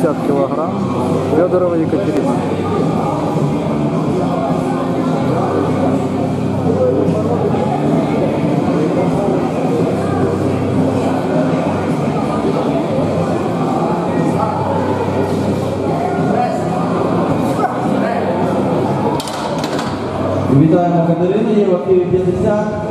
50 килограмм. Федорова Екатерина. Вітаємо Катерину, є в 50.